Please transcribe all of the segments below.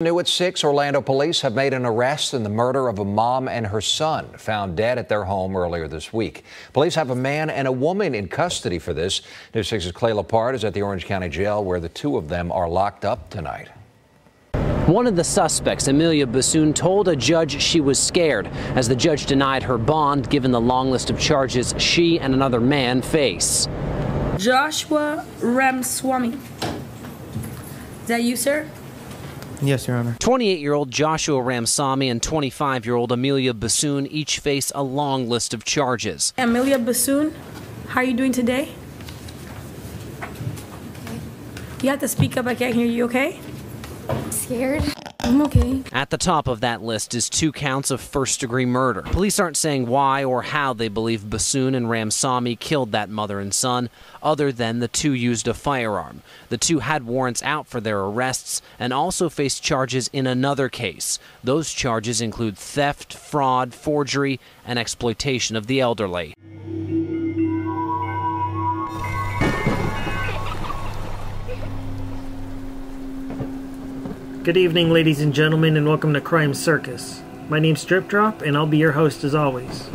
New at 6, Orlando police have made an arrest in the murder of a mom and her son found dead at their home earlier this week. Police have a man and a woman in custody for this. News 6's Clay Lepard is at the Orange County Jail where the two of them are locked up tonight. One of the suspects, Amelia Bissoon, told a judge she was scared as the judge denied her bond given the long list of charges she and another man face. Joshua Ramsawmy. Is that you, sir? Yes, Your Honor. 28 year old Joshua Ramsawmy and 25 year old Amelia Bissoon each face a long list of charges. Amelia Bissoon, how are you doing today? You have to speak up, I can't hear you, okay? Scared? I'm okay. At the top of that list is two counts of first degree murder. Police aren't saying why or how they believe Bissoon and Ramsawmy killed that mother and son, other than the two used a firearm. The two had warrants out for their arrests and also faced charges in another case. Those charges include theft, fraud, forgery, and exploitation of the elderly. Good evening, ladies and gentlemen, and welcome to Crime Circus. My name's Drip Drop, and I'll be your host as always.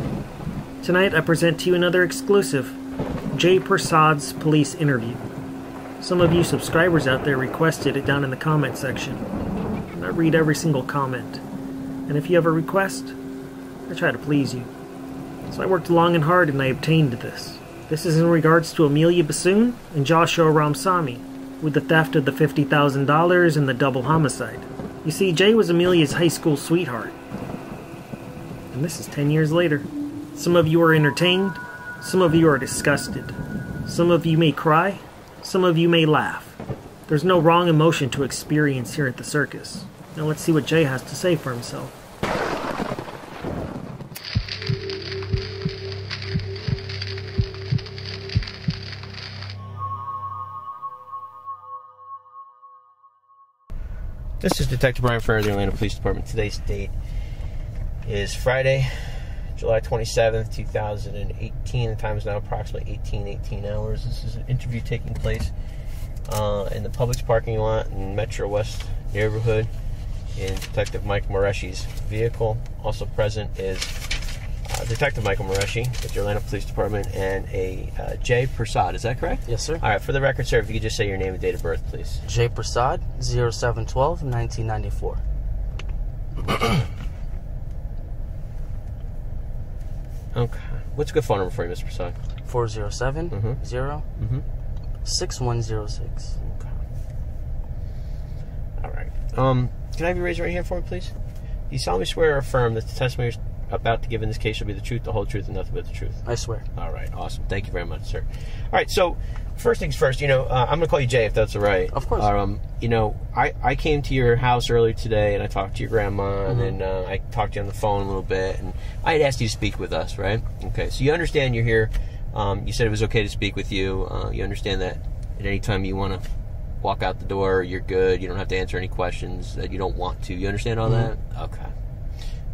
Tonight, I present to you another exclusive Jay Persaud's police interview. Some of you subscribers out there requested it down in the comment section. I read every single comment, and if you have a request, I try to please you. So I worked long and hard, and I obtained this. This is in regards to Amelia Bissoon and Joshua Ramsawmy, with the theft of the $50,000 and the double homicide. You see, Jay was Amelia's high school sweetheart. And this is 10 years later. Some of you are entertained, some of you are disgusted. Some of you may cry, some of you may laugh. There's no wrong emotion to experience here at the circus. Now let's see what Jay has to say for himself. This is Detective Brian Ferrer the Orlando Police Department. Today's date is Friday, July 27th, 2018. The time is now approximately 18, 18 hours. This is an interview taking place uh, in the public's parking lot in Metro West neighborhood in Detective Mike Moreshi's vehicle. Also present is Detective Michael Moreshi with the Orlando Police Department and a uh, Jay Persaud. Is that correct? Yes, sir. All right, for the record, sir, if you could just say your name and date of birth, please. Jay Persaud, 0712 1994. Okay. What's a good phone number for you, Mr. Persaud? 407 Mhm. 0 Mhm. 6106. Okay. All right. Um, can I have you raise your right hand for me, please? Do you solemnly swear or affirm that the testimony about to give in this case shall be the truth, the whole truth, and nothing but the truth? I swear. All right. Awesome. Thank you very much, sir. All right. So, first things first. You know, uh, I'm going to call you Jay if that's all right. Of course. Um, you know, I I came to your house earlier today and I talked to your grandma and Mm-hmm. then uh, I talked to you on the phone a little bit and I had asked you to speak with us, right? Okay. So you understand you're here. Um, you said it was okay to speak with you. Uh, you understand that at any time you want to walk out the door, you're good. You don't have to answer any questions that you don't want to. You understand all that? Okay.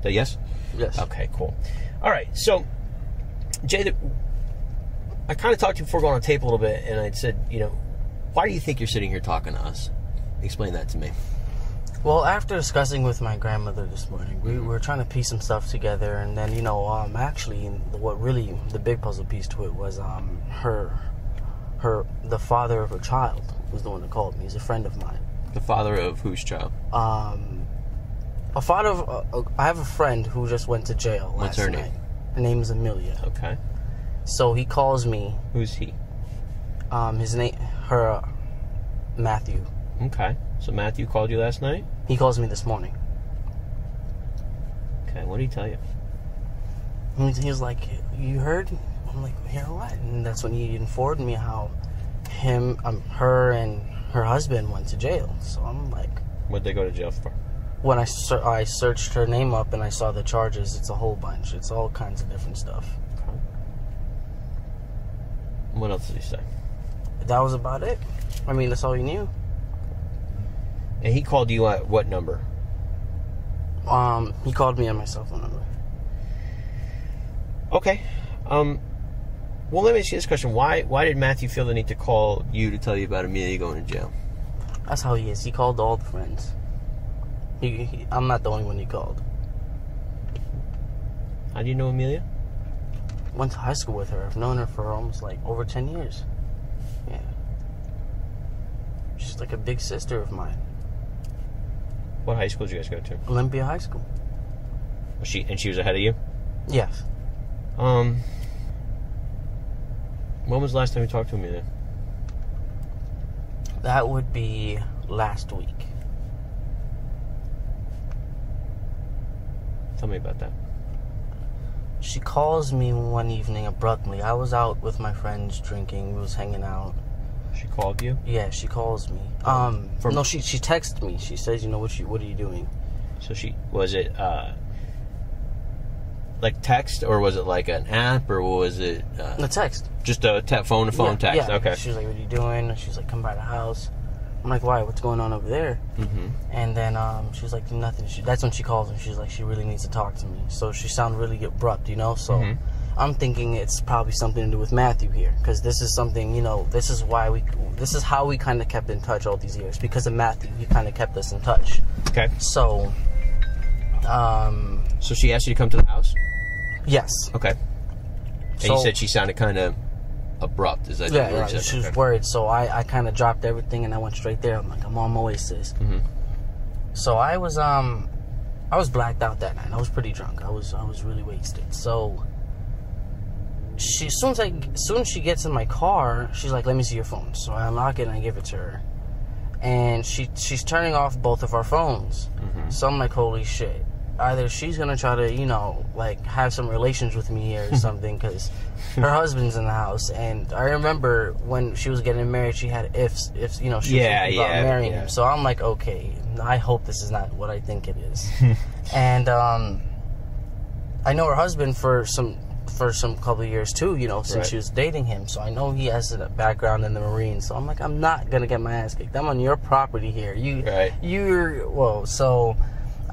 That yes? Yes. Okay, cool. All right, so Jay, the, I kind of talked to you before going on tape a little bit, and I said, you know, why do you think you're sitting here talking to us? Explain that to me. Well, after discussing with my grandmother this morning, we were trying to piece some stuff together, and then you know, um, actually, what really the big puzzle piece to it was um, her, her, the father of her child was the one that called me. He's a friend of mine. The father of whose child? Um, a father of, uh, I have a friend who just went to jail What's last her name? night. Her name is Amelia. Okay. So he calls me. Who's he? Um, his name, her, uh, Matthew. Okay. So Matthew called you last night? He calls me this morning. Okay, what did he tell you? He he was like, "You heard?" I'm like, "Hear what?" And that's when he informed me how him, um, her, and her husband went to jail. So I'm like, What'd they go to jail for? When I ser- I searched her name up and I saw the charges, it's a whole bunch. It's all kinds of different stuff. What else did he say? That was about it. I mean, that's all he knew. And he called you at what number? Um, he called me on my cell phone number. Okay. Um, well, let me ask you this question: Why why did Matthew feel the need to call you to tell you about Amelia going to jail? That's how he is. He called all the friends. He, he, I'm not the only one he called. How do you know Amelia? Went to high school with her. I've known her for almost like over 10 years. Yeah. She's like a big sister of mine. What high school did you guys go to? Olympia High School. Was she and she was ahead of you? Yes. Um. When was the last time you talked to Amelia? That would be last week. Tell me about that. She calls me one evening abruptly. I was out with my friends drinking. We was hanging out. She called you. Yeah, she calls me. Um, From- no, she she texted me. She says, "You know what you what are you doing?" So she was it uh like text or was it like an app or was it uh, The text. just a te- phone to phone yeah, text? yeah. Okay. She was like, "What are you doing?" She's like, "Come by the house." I'm like, "Why? What's going on over there?" hmm And then um, she was like, "Nothing." She, that's when she calls me. She's like, "She really needs to talk to me." So she sounded really abrupt, you know. So Mhm. I'm thinking it's probably something to do with Matthew here, because this is something, you know, this is why we, this is how we kind of kept in touch all these years because of Matthew. He kind of kept us in touch. Okay. So, um, So she asked you to come to the house. yes. Okay. And So- you said she sounded kind of abrupt. Is that Yeah, she was Okay. worried, so I, I kind of dropped everything and I went straight there. I'm like, I'm on my way, sis. Mhm. So I was um, I was blacked out that night. I was pretty drunk. I was I was really wasted. So she as soon as I as soon as she gets in my car, she's like, "Let me see your phone." So I unlock it and I give it to her, and she she's turning off both of our phones. So I'm like, "Holy shit!" Either she's gonna try to you know like have some relations with me or something because her husband's in the house. And I remember when she was getting married, she had ifs if you know she was Yeah, thinking about yeah, marrying yeah. him. So I'm like, okay, I hope this is not what I think it is. and um, I know her husband for some for some couple of years too. You know, since Right. she was dating him, so I know he has a background in the Marines. So I'm like, I'm not gonna get my ass kicked. I'm on your property here. You, Right. You're whoa. So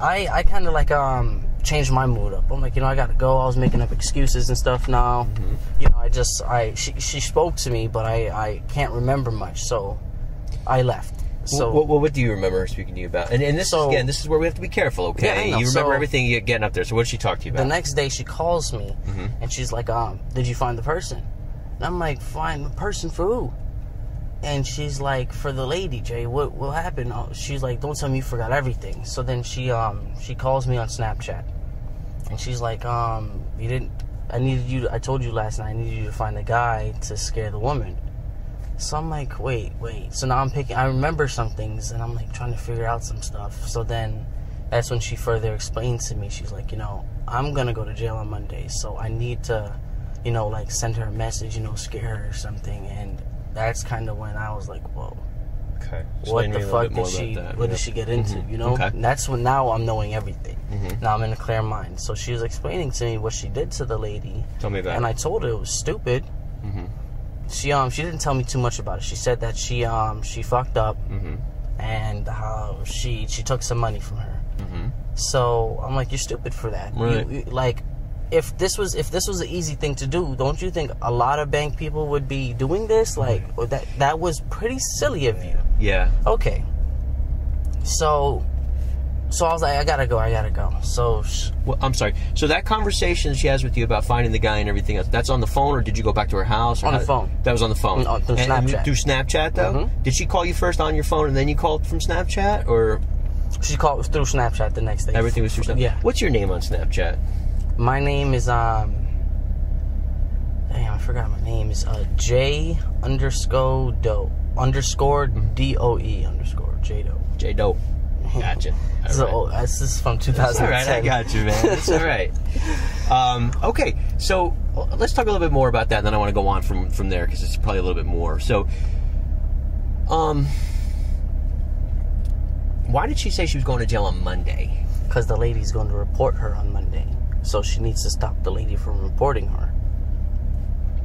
I I kind of like um changed my mood up. I'm like, you know, I gotta go. I was making up excuses and stuff now. Mm-hmm. You know, I just I she she spoke to me, but I I can't remember much. So I left. So what, what, what do you remember speaking to you about? And, and this So- is again, this is where we have to be careful, okay? Yeah, You remember So- everything you getting up there. So what did she talk to you about? the next day she calls me Mm-hmm. and she's like, um, did you find the person? And I'm like, find the person for who? And she's like, for the lady, Jay. What what happened? Oh, she's like, don't tell me you forgot everything. So then she um she calls me on Snapchat, and she's like, um, you didn't. I needed you. To, I told you last night. I needed you to find a guy to scare the woman. So I'm like, wait, wait. So now I'm picking. I remember some things, and I'm like trying to figure out some stuff. So then, that's when she further explains to me. She's like, you know, I'm gonna go to jail on Monday, so I need to, you know, like send her a message, you know, scare her or something. And that's kind of when I was like, whoa, okay. what Explain the me a little fuck did she? that. What Yeah. did she get into? Mhm. You know, Okay. And that's when now I'm knowing everything. Mhm. Now I'm in a clear mind. So she was explaining to me what she did to the lady, Tell me about and. I told her it was stupid. Mhm. She um she didn't tell me too much about it. She said that she um she fucked up Mhm. and how she she took some money from her. Mhm. So I'm like, you're stupid for that. You- Right. you- like, if this was if this was an easy thing to do, don't you think a lot of bank people would be doing this? Like, or that that was pretty silly of you. Yeah. Okay. So, so I was like, I gotta go, I gotta go. So Well, I'm sorry. So that conversation she has with you about finding the guy and everything else, that's on the phone, or did you go back to her house? Or On the phone. That was on the phone. On- through And- and Snapchat. through Snapchat, though. Mhm. Did she call you first on your phone and then you called from Snapchat, or she called through Snapchat the next day. everything was through Snapchat? Yeah. What's your name on Snapchat? My name is um. Damn, I forgot my name. Is uh J underscore do underscore Mm-hmm. D O E underscore J Do. J Dope. Gotcha. All So right. this is from It's 2010. all right, I got you, man. It's all right. Um, okay, so let's talk a little bit more about that, and then I want to go on from from there because it's probably a little bit more. So, um, why did she say she was going to jail on Monday? because the lady's going to report her on Monday. So she needs to stop the lady from reporting her.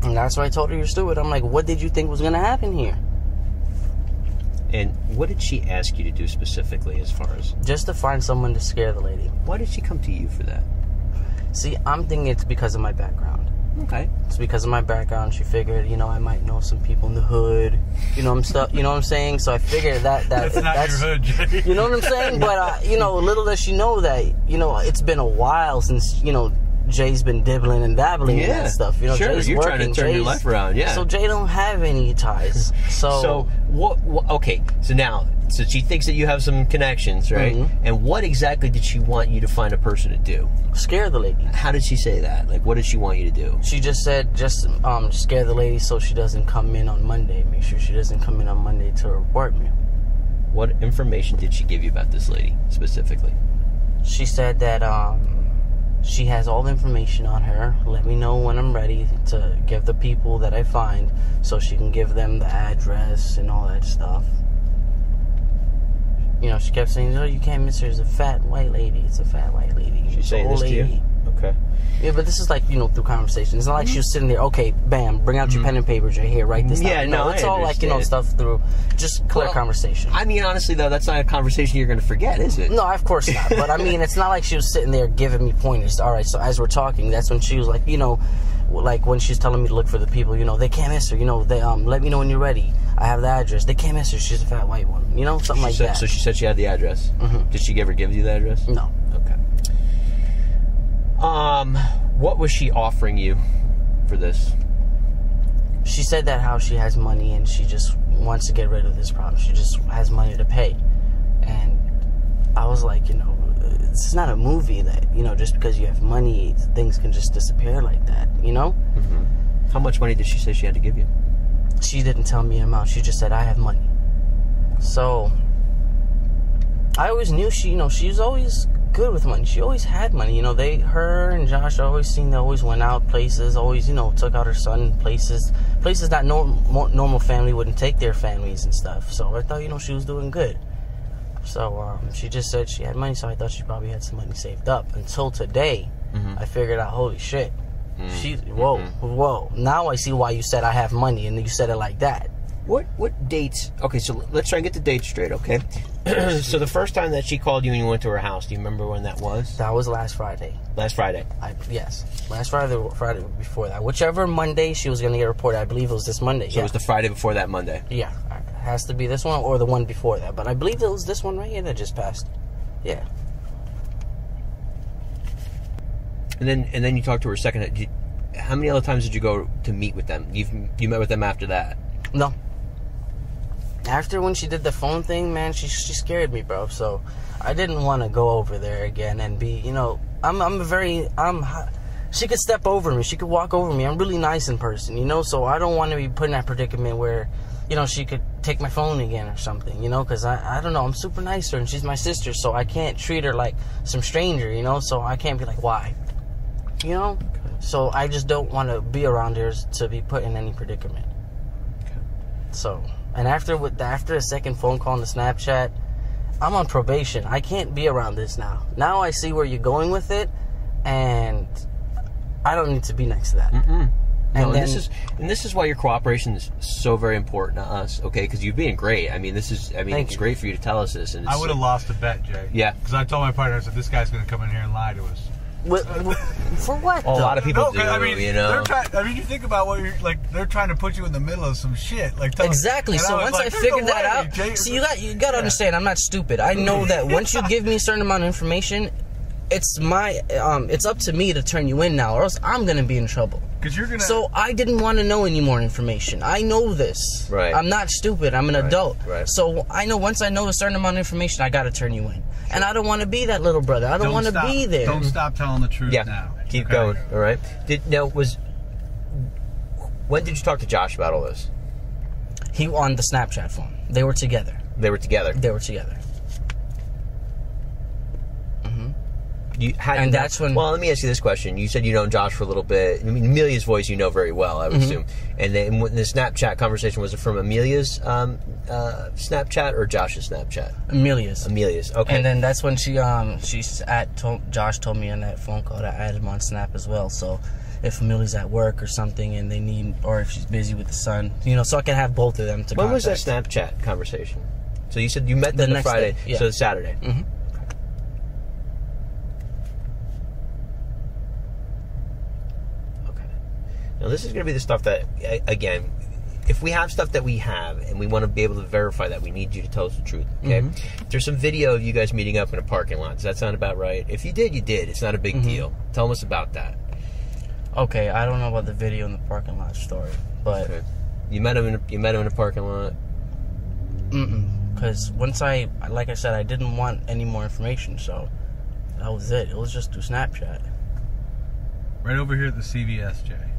And that's why I told her you're stupid. I'm like, what did you think was going to happen here? And what did she ask you to do specifically, as far as Just to find someone to scare the lady. why did she come to you for that? See, I'm thinking it's because of my background. Okay. It's because of my background. She figured, you know, I might know some people in the hood. You know, I'm stuff. You know what I'm saying? So I figured that that That's not your hood, Jay. You know what I'm saying? But uh, you know, little does she know that you know it's been a while since you know Jay's been dibbling and dabbling in that stuff. You know, sure, Jay's you're trying to working. turn your life around, yeah. So Jay don't have any ties. So, So what, what? Okay. So now, so she thinks that you have some connections, right? Mm-hmm. And what exactly did she want you to find a person to do? scare the lady. How did she say that? Like, what did she want you to do? She just said just um scare the lady so she doesn't come in on Monday. Make sure she doesn't come in on Monday to report me. What information did she give you about this lady specifically? She said that um she has all the information on her. Let me know when I'm ready to give the people that I find so she can give them the address and all that stuff. You know, she kept saying, "Oh, you can't miss her. It's a fat white lady. It's a fat white lady." She's saying this old to you? lady." Okay. Yeah, but this is like you know through conversation. It's not like she was sitting there. Okay, bam, bring out your pen and papers right here. Write this Mm-hmm. Yeah, down. no, it's I all like you know stuff through just clear Well, conversation. I mean, honestly, though, that's not a conversation you're going to forget, is it? No, of course not. But I mean, it's not like she was sitting there giving me pointers. All right, so as we're talking, that's when she was like, you know, like when she's telling me to look for the people. You know, they can't miss her. You know, they um, let me know when you're ready. I have the address. They can't miss her. She's a fat white one. You know, something She like said, that. So she said she had the address. Mhm. Did she ever give you the address? no, Okay. Um, what was she offering you for this? she said that how she has money and she just wants to get rid of this problem. She just has money to pay, and I was like, you know, it's not a movie that you know just because you have money things can just disappear like that. You know. Mm-hmm. How much money did she say she had to give you? she didn't tell me amount. She just said I have money. So I always knew she, you know, she was always good with money. She always had money. You know, they, her and Josh always seen they always went out places. Always, you know, took out her son places, places that norm, normal family wouldn't take their families and stuff. So I thought, you know, she was doing good. So um, she just said she had money. So I thought she probably had some money saved up. Until today, mm-hmm. I figured out, holy shit. Mm-hmm. She, whoa, mm-hmm. whoa. Now I see why you said I have money, and you said it like that. What what dates? Okay, so let's try and get the dates straight, okay? so the first time that she called you and you went to her house, do you remember when that was? That was last Friday. Last Friday. I, yes, last Friday, Friday before that. Whichever Monday she was gonna get reported. I believe it was this Monday. So yeah. it was the Friday before that Monday. yeah, has to be this one or the one before that. But I believe it was this one right here that just passed. Yeah. And then and then you talked to her a second. You, how many other times did you go to meet with them? You've you met with them after that. No. After when she did the phone thing, man, she she scared me, bro. So I didn't want to go over there again and be, you know, I'm I'm a very I'm. She could step over me. She could walk over me. I'm really nice in person, you know. So I don't want to be put in that predicament where, you know, she could take my phone again or something, you know. Because I I don't know. I'm super nice to her and she's my sister, so I can't treat her like some stranger, you know. So I can't be like why, you know. So I just don't want to be around her to be put in any predicament. So, and after with after a second phone call on the Snapchat, I'm on probation. I can't be around this now. Now I see where you're going with it, and I don't need to be next to that. No, And and, then- this is and this is why your cooperation is so very important to us. Okay, because you've been great. I mean, this is I mean, it's you. great for you to tell us this. And it's, I would have lost a bet, Jay. Yeah. Because I told my partner, I said, this guy's going to come in here and lie to us. What, what- for what? Well, a lot of people no, do. 'cause, I mean, you know, they're trying. I mean, you think about what you're like. They're trying to put you in the middle of some shit. Like tell- Exactly. and So was once I like, "There's figured no that way, out, Jay." see, you got you got to Yeah. understand. I'm not stupid. I know that once you give me a certain amount of information, it's my um, it's up to me to turn you in now, or else I'm gonna be in trouble. Because you're gonna. So I didn't want to know any more information. I know this. Right. I'm not stupid. I'm an adult. right. So I know once I know a certain amount of information, I got to turn you in. And I don't want to be that little brother. I don't, want to be there. Don't stop telling the truth yeah. now. Keep okay? going. All right. Did now was when did you talk to Josh about all this? He on the Snapchat phone. They were together. They were together. They were together. You had, And that's when- Well, let me ask you this question. You said you know Josh for a little bit. I mean, Amelia's voice you know very well, I would Mm-hmm. assume. And then when the Snapchat conversation was it from Amelia's um, uh, Snapchat or Josh's Snapchat? Amelia's. Amelia's. Okay. And then that's when she um she's at told, Josh told me on that phone call that I added him on Snap as well. So if Amelia's at work or something and they need, or if she's busy with the son, you know, so I can have both of them to. when was that. Snapchat conversation? So you said you met them the, next Friday, day, yeah. so Saturday. Mhm. Now, this is going to be the stuff that, again, if we have stuff that we have and we want to be able to verify that, we need you to tell us the truth. Okay. There's some video of you guys meeting up in a parking lot. Does that sound about right? If you did, you did. It's not a big deal. Tell us about that. Okay, I don't know about the video in the parking lot story, but Okay. You met him. In a, you met him in a parking lot. mm because once I, like I said, I didn't want any more information, so that was it. It was just through Snapchat. Right over here at the CVS, Jay.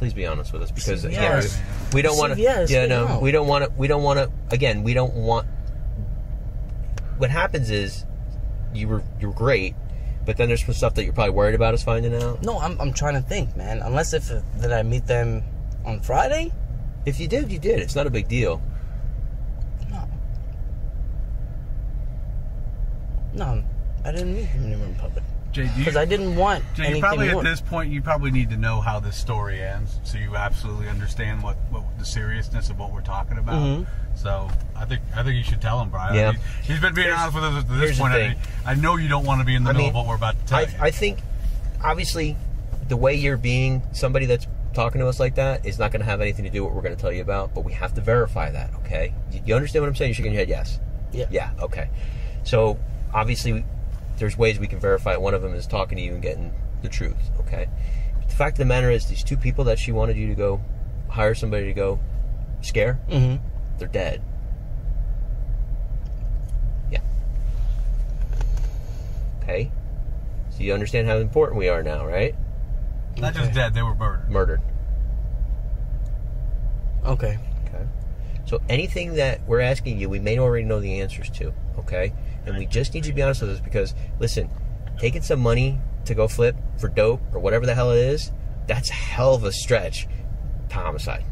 Please be honest with us, because CVS. yeah, we, don't want to. Yeah, no, know. we don't want to. We don't want to. Again, we don't want. What happens is, you were you're great, but then there's some stuff that you're probably worried about us finding out. No, I'm, I'm trying to think, man. Unless if did I meet them on Friday? If you did, you did. It's not a big deal. No. No, I didn't meet them anywhere in public Jay, do you, because I didn't want Jay, you anything probably more. at this point you probably need to know how this story ends, so you absolutely understand what, what the seriousness of what we're talking about. Mhm. So I think I think you should tell him, Brian. Yeah. He, has been being honest with us to here's this point. thing. I, I know you don't want to be in the I middle mean, of what we're about to tell I, you. I think, obviously, the way you're being somebody that's talking to us like that is not going to have anything to do with what we're going to tell you about. But we have to verify that. Okay? You, you understand what I'm saying? You're shaking your head. Yes. Yeah. Yeah. Okay. So obviously, there's ways we can verify. it. One of them is talking to you and getting the truth. Okay. The fact of the matter is, these two people that she wanted you to go hire somebody to go scare, mm-hmm. they're dead. Yeah. Okay. So you understand how important we are now, right? Not just dead; they were murdered. Murdered. Okay. Okay. So anything that we're asking you, we may already know the answers to. Okay. And we just need you to be honest with us because, listen, taking some money to go flip for dope or whatever the hell it is, that's a hell of a stretch to homicide.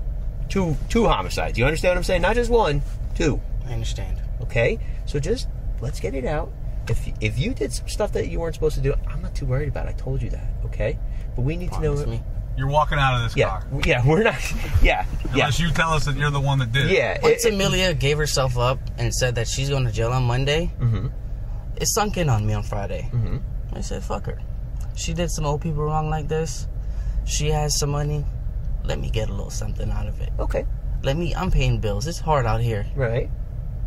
Two two homicides. You understand what I'm saying? Not just one, two. I understand. Okay, so just let's get it out. If if you did some stuff that you weren't supposed to do, I'm not too worried about. it. I told you that. Okay, but we need Promise to know. me. You're walking out of this Yeah, car yeah, we're not. Yeah, yeah, unless you tell us that you're the one that did it. yeah. Once it- it- gave herself up and said that she's going to jail on Monday, Mhm. it sunk in on me on Friday. Mhm. I said, fuck her. She did some old people wrong like this. She has some money. Let me get a little something out of it. Okay, Let me. I'm paying bills. It's hard out here. right.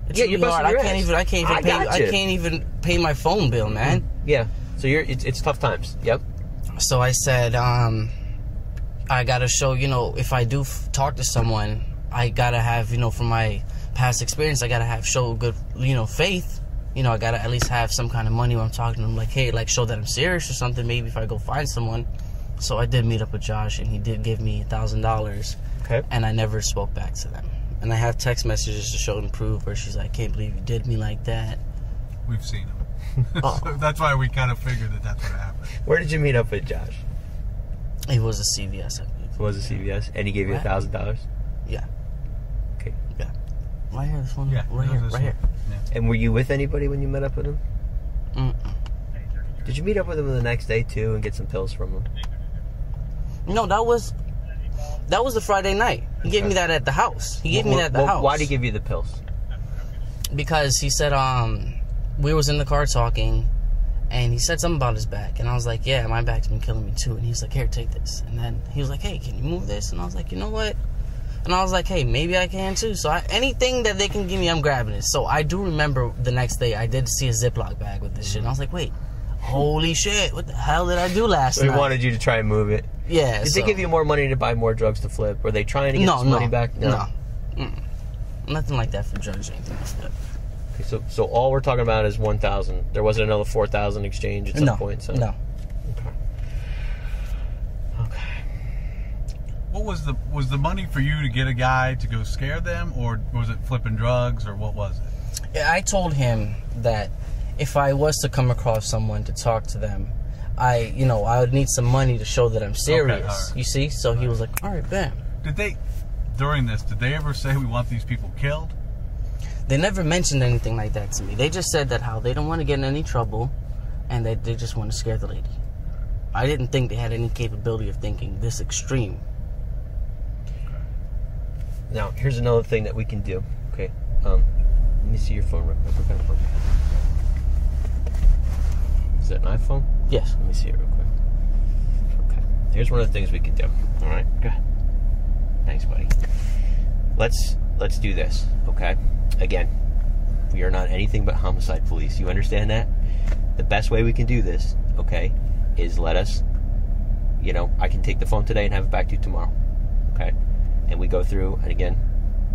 It's Yeah, really you're busting hard. I can't ass. even. I can't even I pay. got I can't even pay my phone bill, man. Yeah. So you're it's, it's tough times. Yep. So I said, um, I gotta show. You know, if I do f- talk to someone, I gotta have. You know, from my past experience, I gotta have show good. You know, faith. You know, I gotta at least have some kind of money when I'm talking to them. Like, hey, like show that I'm serious or something. Maybe if I go find someone. So I did meet up with Josh, and he did give me a thousand dollars. Okay. and I never spoke back to them. And I have text messages to show and prove where she's like, "Can't believe you did me like that." We've seen them. Oh. so that's why we kind of figured that that's what happened. Where did you meet up with Josh? It was a CVS, I believe. Was a CVS? And he gave you a Right. thousand dollars. Yeah, Okay. yeah. Right here, this one. Yeah, right here, was this right here. one. And were you with anybody when you met up with him? Mm-mm. Did you meet up with him the next day too and get some pills from him? No, that was that was the Friday night. He gave me that at the house. He gave me that at the Well, house. Why did he give you the pills? Because he said, um, we was in the car talking, and he said something about his back, and I was like, yeah, my back's been killing me too. And he's like, here, take this. And then he was like, hey, can you move this? And I was like, you know what? And I was like, hey, maybe I can too. So I, anything that they can give me, I'm grabbing it. So I do remember the next day I did see a Ziploc bag with this shit. And I was like, wait, holy shit, what the hell did I do last So night? wanted you to try and move it. yeah. Did so- they give you more money to buy more drugs to flip? Were they trying to get no, no, money back? No. Mm. Nothing like that for drugs or anything like that. Okay, so so all we're talking about is one thousand. There wasn't another four thousand exchange at some No, point. So no. Okay. Okay. What was the was the money for you to get a guy to go scare them, or was it flipping drugs, or what was it? Yeah, I told him that if I was to come across someone to talk to them, I, you know, I would need some money to show that I'm serious. alright. You see? So he was like, "All right, bam." Did they during this? Did they ever say we want these people killed? They never mentioned anything like that to me. They just said that how they don't want to get in any trouble, and that they just want to scare the lady. I didn't think they had any capability of thinking this extreme. Now here's another thing that we can do. Okay. Um, let me see your phone real quick. What kind of phone? Is that an iPhone? Yes. Let me see it real quick. Okay. Here's one of the things we can do. All right. Good. Thanks, buddy. Let's let's do this. Okay. Again, we are not anything but homicide police. You understand that? The best way we can do this, okay, is let us. You know, I can take the phone today and have it back to you tomorrow. Okay. And we go through, and again,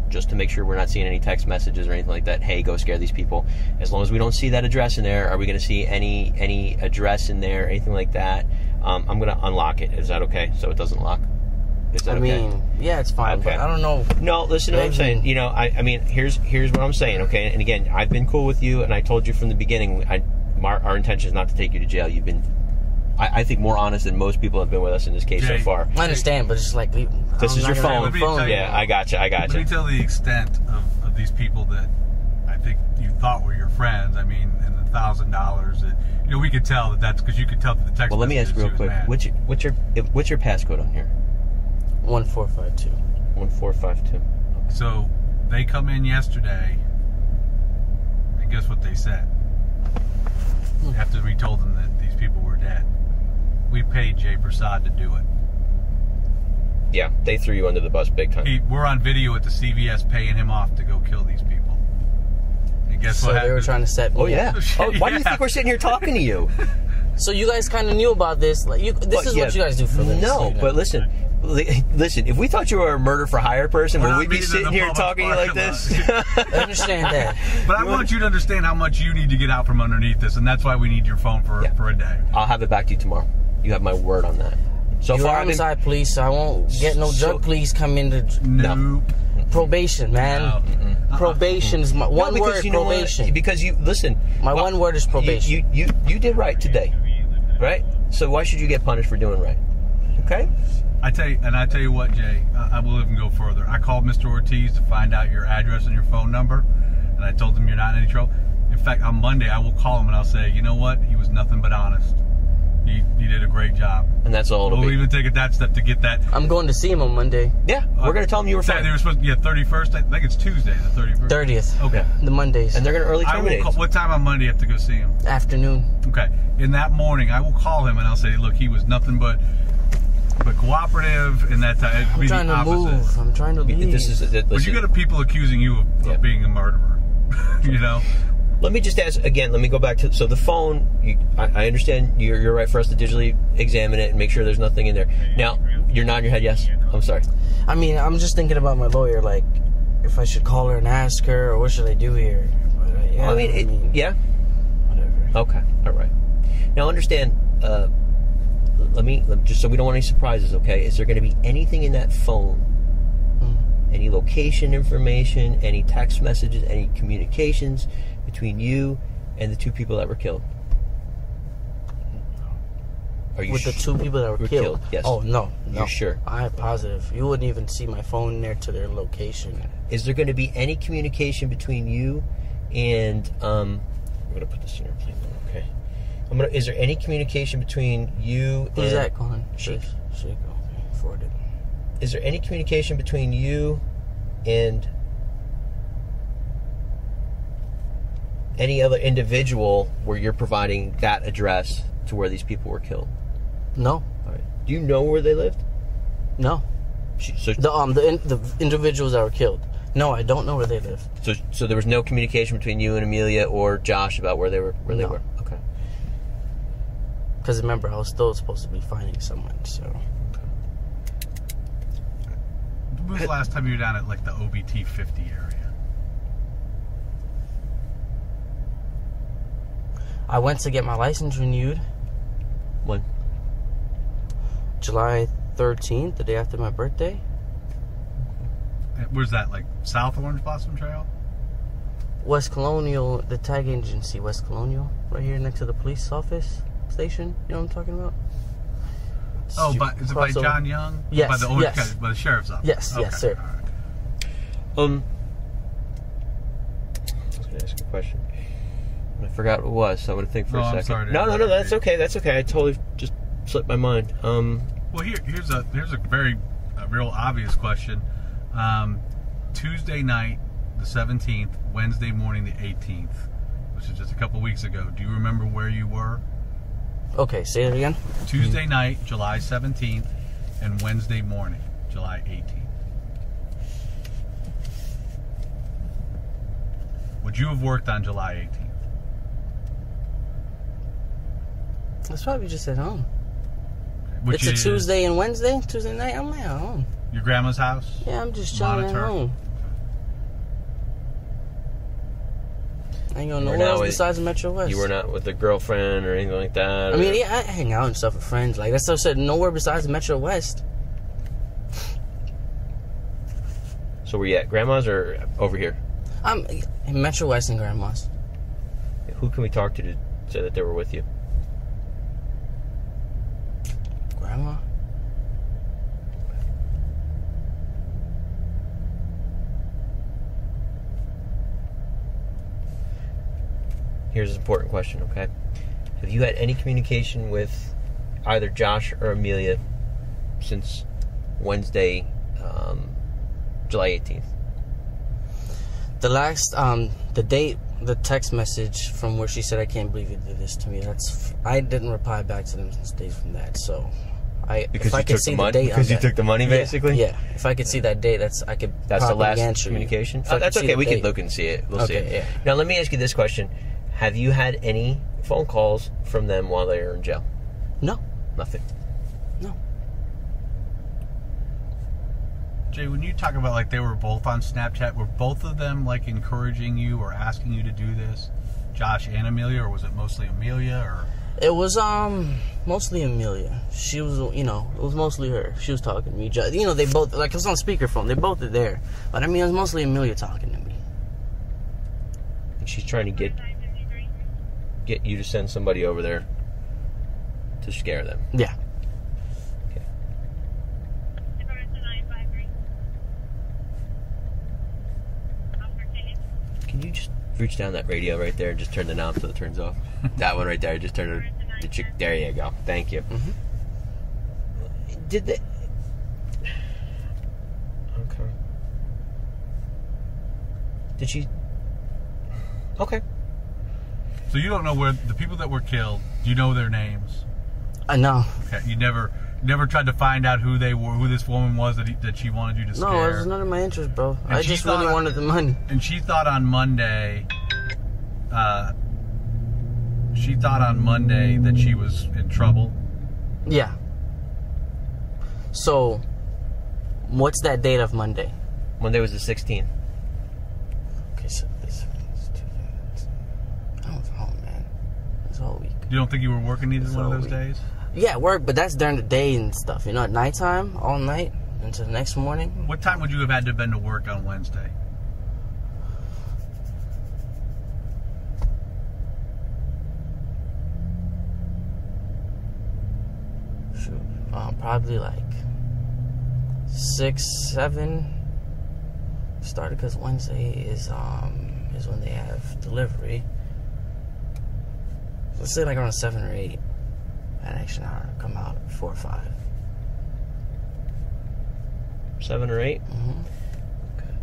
just to make sure we're not seeing any text messages or anything like that. Hey, go scare these people. As long as we don't see that address in there, are we going to see any any address in there, anything like that? Um, I'm going to unlock it. Is that okay? So it doesn't lock. Is that I okay? mean, yeah, it's fine, Okay. but I don't know. No, listen to what I'm saying. You know, I, I mean, here's here's what I'm saying. Okay, and again, I've been cool with you, and I told you from the beginning, I, our, our intention is not to take you to jail. You've been, I, I think, more honest than most people have been with us in this case Jay, so far. I understand, but it's just like we- This I'm is your gonna phone. have a Let me tell you- Yeah, I got you. I got Let me you. tell the extent of, of these people that I think you thought were your friends. I mean, and the thousand dollars. You know, we could tell that that's because you could tell that the text. Well, let me ask real quick. mad. What's your what's your what's your passcode on here? One four five two. One four five two. So they come in yesterday, and guess what they said? Hmm. After we told them that these people were dead, we paid Jay Persaud to do it. Yeah, they threw you under the bus big time. He, we're on video at the CVS paying him off to go kill these people. And guess So what they happened? were trying to set me Oh up. yeah. Oh, why do you think we're sitting here talking to you? So you guys kind of knew about this. Like you, this But is yeah, what you guys do for a living. so No, you know. but listen, li- listen. If we thought you were a murder for hire person, We're would we be sitting here talking like this? I understand that. But I want you to understand how much you need to get out from underneath this, and that's why we need your phone for Yeah. for a day. I'll have it back to you tomorrow. You have my word on that. So You're far, I've been, homicide police. So I won't get no So- drug police come into No. Nope. probation, man. No. Uh-uh. Probation is my one no, word. you know what? probation. Because you listen. My well, one word is you- probation. You, you you did right today, right? So why should you get punished for doing right? Okay. I tell you, and I tell you what, Jay, I, I will even go further. I called Mr. Ortiz to find out your address and your phone number, and I told him you're not in any trouble. In fact, on Monday I will call him and I'll say, you know what? He was nothing but honest. He, he did a great job. And that's all it'll We'll be. even take it that step to get that. I'm going to see him on Monday, yeah, we're gonna tell him you were Say fine, They were supposed to, yeah, 31st. I think it's Tuesday, the 31st. thirtieth. Okay. The Mondays. and they're gonna early I will terminate. call, what time on Monday you have to go see him? afternoon. Okay. In that morning, I will call him and I'll say, look, he was nothing but but cooperative and that time. It'd I'm be trying the to opposite. move. I'm trying to leave. This is. Listen, But you got people accusing you of, of Yeah. being a murderer. you know? Let me just ask again. Let me go back to so the phone. You, I, I understand you're, you're right for us to digitally examine it and make sure there's nothing in there. Now you're nodding your head. Yes, I'm sorry. I mean, I'm just thinking about my lawyer. Like, if I should call her and ask her, or what should I do here? But, uh, yeah, I mean, it, yeah. whatever. Okay. All right. Now understand. Uh, let me just so we don't want any surprises. Okay. Is there going to be anything in that phone? Any location information? Any text messages? Any communications between you and the two people that were killed? Are you With the two people that were, were killed. killed, yes. Oh no, no. You're sure? I'm positive. You wouldn't even see my phone near to their location. Is there going to be any communication between you and um I'm going to put this in airplane mode, okay? I'm to is there any communication between you Who's and that calling? Sheik. Sheik. Okay, forward it. Is there any communication between you and any other individual where you're providing that address to where these people were killed? No, All right. Do you know where they lived? no. So, The um the in, the individuals that were killed. No, I don't know where they live. so, so there was no communication between you and Amelia or Josh about where they were. Where they were. Okay. Because remember, I was still supposed to be finding someone. So When was the last time you were down at like the OBT 50 area? I went to get my license renewed When? July 13th, the day after my birthday. Uh, Where's that? Like South Orange Blossom Trail? West Colonial, the tag agency, West Colonial, right here next to the police office station. You know what I'm talking about? Oh, Stu- but is it by crossover. John Young? Yes, By the Orange yes. By the sheriff's office. Yes, yes, Okay, sir. all right. Um, I was going to ask a question. I forgot what it was, so I'm going to think for No, a I'm second. sorry to no, no, no, interrupt that's okay. That's okay. I totally just slipped my mind. Um, Well, here, here's a here's a very a real obvious question. Um, Tuesday night, the 17th, Wednesday morning, the 18th, which is just a couple weeks ago. Do you remember where you were? Okay, say it again. Tuesday night, July 17th, and Wednesday morning, July 18th. Would you have worked on July 18th? That's probably just at home. Which it's a Tuesday and Wednesday. Tuesday night, I'm at home. Your grandma's house? Yeah, I'm just chilling at home. I ain't going You were nowhere else with- besides Metro West. You were not with a girlfriend or anything like that. I mean, yeah, I hang out and stuff with friends. Like that's what I said. Nowhere besides Metro West. So were you at grandma's or over here? I'm in Metro West and Grandma's. Who can we talk to to say that they were with you? Grandma. Here's an important question, okay? Have you had any communication with either Josh or Amelia since Wednesday, um, July 18th? The last, um, the date, the text message from where she said, "I can't believe you did this to me." That's I didn't reply back to them since days from that. So, I Because if I you could took see the money. date on because you that- took the money, basically. Yeah, If I could see that date, that's I could. That's the last communication. Oh, that's okay. the We can look and see it. We'll see it. yeah. Now let me ask you this question: Have you had any phone calls from them while they were in jail? No, Nothing. no. Jay, when you talk about like they were both on Snapchat, were both of them like encouraging you or asking you to do this? Josh and Amelia, or was it mostly Amelia or It was um mostly Amelia. She was, you know, it was mostly her. She was talking to me. Ju- You know, they both like it was on speakerphone. They both are there, but I mean, it was mostly Amelia talking to me. And she's trying to get get you to send somebody over there to scare them. Yeah. Can you just reach down that radio right there and just turn the knob so it turns off? that one right there. I just turn it. The chick. There you go. Thank you. Mm-hmm. Did they? Okay. Did she? Okay. So you don't know where the people that were killed? Do you know their names? I know. Okay, you never never tried to find out who they were, who this woman was that he, that she wanted you to No, it was none of my interest, bro. And I just really thought- wanted the money. and she thought on Monday, uh, she thought on Monday that she was in trouble. Yeah. So, what's that date of Monday? Monday was the 16th. Okay, so this. I was home, man. This whole week. You don't think you were working either one of those we- days? Yeah, work, but that's during the day and stuff. You know, at nighttime, all night, until the next morning. What time would you have had to have been to work on Wednesday? Shoot, um, probably like six, seven. Started because Wednesday is um is when they have delivery. Let's say like around seven or eight. That action hour come out at four or five. Seven or eight. Mm-hmm. Okay.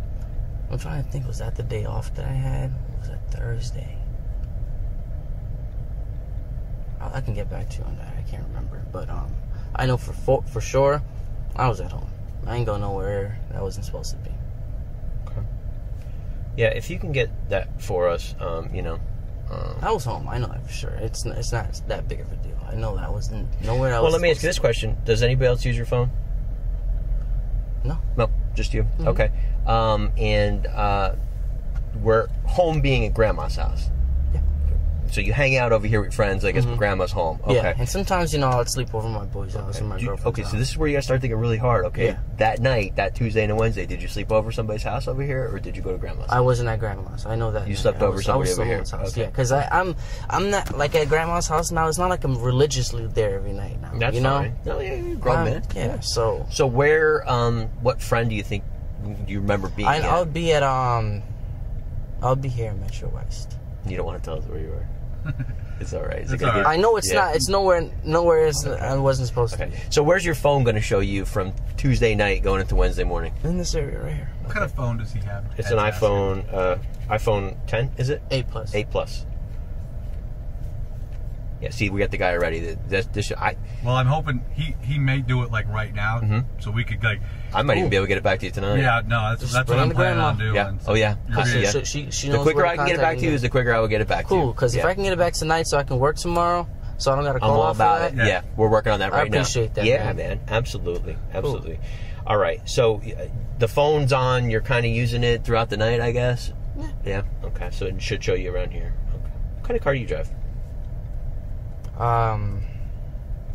I'm trying to think. Was that the day off that I had? Was that Thursday? I I can get back to you on that. I can't remember, but um, I know for for, for sure, I was at home. I ain't go nowhere. I wasn't supposed to be. Okay. Yeah, if you can get that for us, um, you know. Um, I was home. I know that for sure. It's it's not that big of a deal. I know that wasn't nowhere else. well, let me ask you this question: Does anybody else use your phone? No. No, just you. Mm-hmm. Okay. Um, and uh, we're home being at grandma's house. Yeah. So you hang out over here with friends, I guess, but grandma's home. Okay. Mm-hmm. Yeah, and sometimes you know I'd sleep over my boy's house or my Do you- girlfriend's okay, so this is where you gotta start thinking really hard. Okay, Yeah. that night, that Tuesday and Wednesday, did you sleep over somebody's house over here, or did you go to grandma's? I wasn't at grandma's. I know that. You now. slept I over was, somebody I was over here. House. Okay. Yeah, because I'm I'm not like at grandma's house now. It's not like I'm religiously there every night now. That's you know. fine. No, yeah, you're a grown Um, man. Yeah. So So where, um, what friend do you think do you remember being? I? I'll be at um, I'll be here in Metro West. You don't want to tell us where you were. it's all right. Is it It's gonna all be- right. I know it's Yeah. not. It's nowhere. Nowhere. It's, I wasn't supposed to. Okay. So where's your phone going to show you from Tuesday night going into Wednesday morning? In this area right here. What kind of phone does he have? It's an iPhone, uh, iPhone 10, is it? Eight plus. 8 Plus. Yeah, see, we got the guy already. That this, this I Well, I'm hoping he he may do it like right now, so we could like. I might even be able to get it back to you tonight. Yeah, no, that's that's what I'm the planning grandma. on doing. Yeah. Oh yeah. You're Uh, yeah. So she, she the quicker I can get it back to you me. is the quicker I will get it back to you. Cool, because if I can get it back tonight so I can work tomorrow, so I don't got to I'm call all off about for it. that. Yeah. we're working on that right now. I appreciate that, Yeah, man. man. Absolutely, absolutely. All right. So uh, the phone's on. You're kind of using it throughout the night, I guess. Yeah. Yeah. Okay. So it should show you around here. Okay. What kind of car do you drive? Um,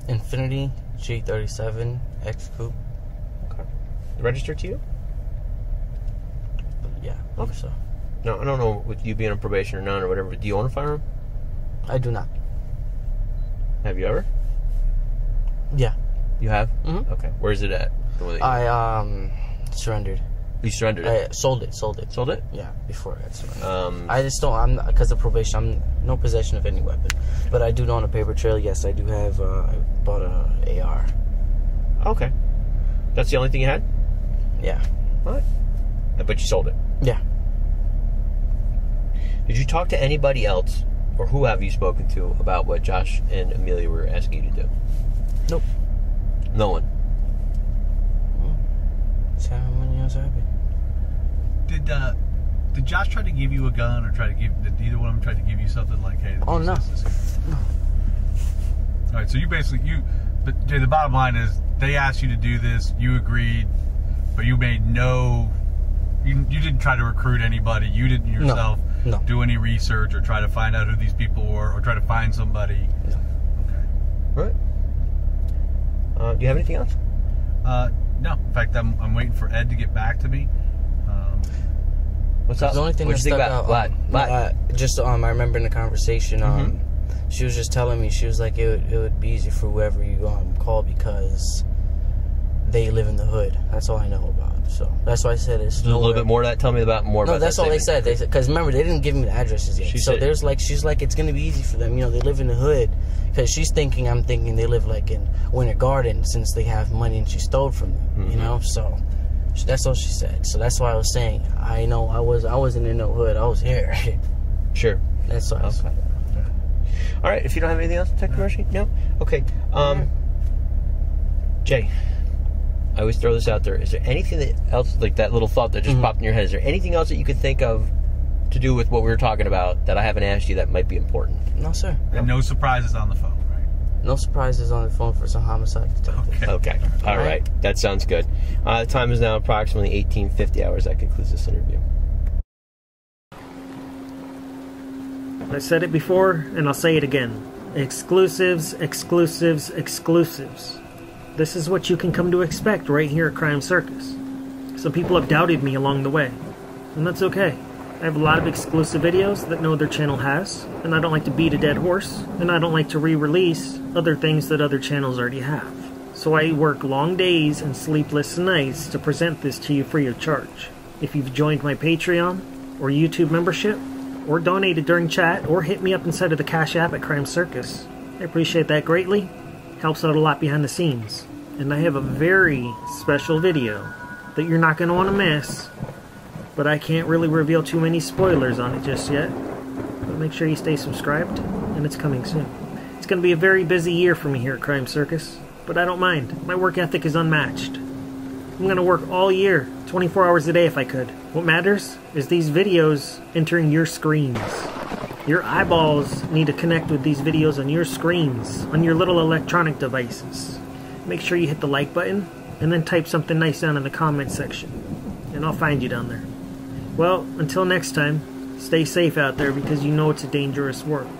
Infiniti G37 X Coupe. Okay. Registered to you? Yeah, Okay. so. No, I don't know with you being on probation or not or whatever. Do you own a firearm? I do not. Have you ever? Yeah, You have. Mhm. Okay. Where's it at? The one that you, I um surrendered. You surrendered it. I sold it. Sold it. Sold it. Yeah, before I surrendered. Um. I just don't. I'm because of probation. I'm no possession of any weapon, but I do know on a paper trail. Yes, I do have. Uh, I bought a AR. okay. That's the only thing you had. Yeah, What? But you sold it. yeah. Did you talk to anybody else, or who have you spoken to about what Josh and Amelia were asking you to do? Nope. No one. When I was happy. Did uh, did Josh try to give you a gun, or try to give? Did either one of them try to give you something like, hey? Oh, no. All right, so you basically you, but Jay, the bottom line is they asked you to do this, you agreed, but you made no, you, you didn't try to recruit anybody, you didn't yourself no. do any research or try to find out who these people were or try to find somebody. No. Okay. Right. Uh, do you have anything else? Uh, no, in fact, I'm, I'm waiting for Ed to get back to me. Um, What's up? The only thing What'd that you think stuck about? out, What? um, What? uh, just um, I remember in the conversation, um, Mm-hmm. she was just telling me she was like, it would, it would be easy for whoever you um, call because they live in the hood. That's all I know about. So that's why I said it's There's a little bit more to that. Tell me about more No, about that's that all they said. They because remember they didn't give me the addresses yet. She so said- there's like she's like it's gonna be easy for them. You know, they live in the hood because she's thinking I'm thinking they live like in Winter Garden since they have money and she stole from them. Mm-hmm. You know, so that's all she said. So that's why I was saying I know I was I wasn't in no hood. I was here. Sure. that's why. I was Okay. All right. If you don't have anything else, Tech Commercial? No. Okay. Um, Jay, I always throw this out there. Is there anything that else, like that little thought that just Mm-hmm. popped in your head? Is there anything else that you could think of to do with what we were talking about that I haven't asked you that might be important? No sir. and no surprises on the phone, right? No surprises on the phone for some homicide detective. Okay. Okay. All All right. right. That sounds good. Uh, the time is now approximately 1850 hours. That concludes this interview. I said it before, and I'll say it again. Exclusives, exclusives, exclusives. This is what you can come to expect right here at Crime Circus. Some people have doubted me along the way, and that's okay. I have a lot of exclusive videos that no other channel has, and I don't like to beat a dead horse, and I don't like to re release other things that other channels already have. So I work long days and sleepless nights to present this to you free of charge. If you've joined my Patreon or YouTube membership, or donated during chat, or hit me up inside of the Cash App at Crime Circus. I appreciate that greatly. Helps out a lot behind the scenes. And I have a very special video that you're not going to want to miss, but I can't really reveal too many spoilers on it just yet. But make sure you stay subscribed, and it's coming soon. It's going to be a very busy year for me here at Crime Circus, but I don't mind. My work ethic is unmatched. I'm gonna work all year, 24 hours a day if I could. What matters is these videos entering your screens. Your eyeballs need to connect with these videos on your screens, on your little electronic devices. Make sure you hit the like button and then type something nice down in the comment section, and I'll find you down there. Well, until next time, stay safe out there because you know it's a dangerous world.